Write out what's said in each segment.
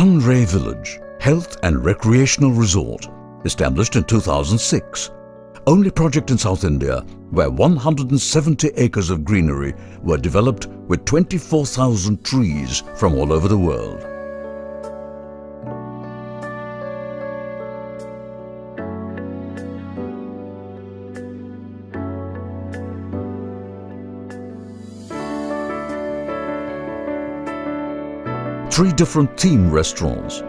Sunray Village, Health and Recreational Resort, established in 2006. Only project in South India where 170 acres of greenery were developed with 24,000 trees from all over the world. Three different theme restaurants.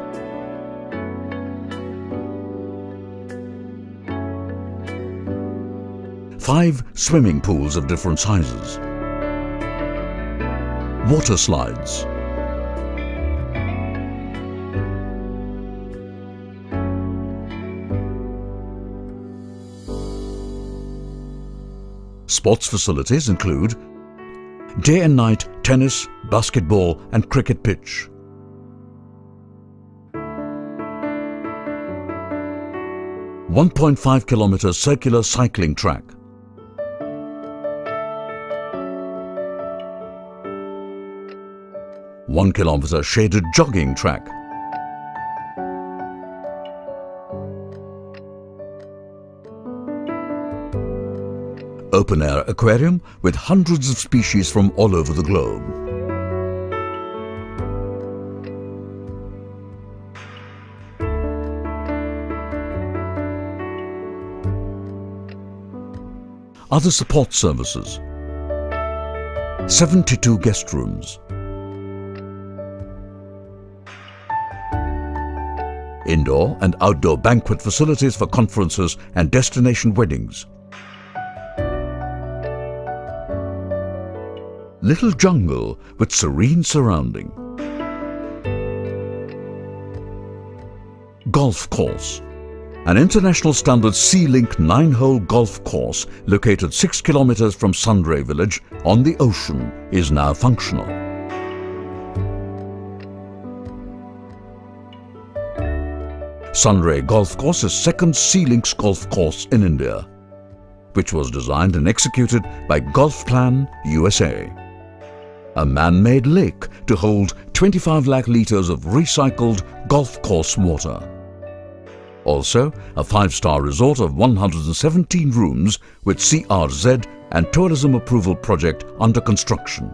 Five swimming pools of different sizes, water slides, Sports facilities include day and night tennis, basketball and cricket pitch. One point five kilometer circular cycling track. 1 kilometer shaded jogging track. Open-air aquarium with hundreds of species from all over the globe. Other support services 72 guest rooms indoor and outdoor banquet facilities for conferences and destination weddings. Little jungle with serene surrounding. Golf course. An international standard Sea-Link 9-hole golf course located 6 kilometers from Sunray village on the ocean is now functional. Sunray Golf Course is second Sea-Links golf course in India, which was designed and executed by Golfplan USA. A man-made lake to hold 25 lakh litres of recycled golf course water. Also, a five-star resort of 117 rooms with CRZ and tourism approval project under construction.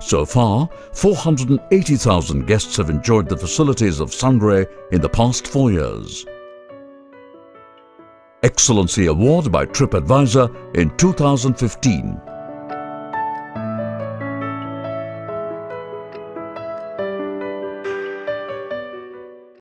So far, 480,000 guests have enjoyed the facilities of Sunray in the past four years. Excellency Award by TripAdvisor in 2015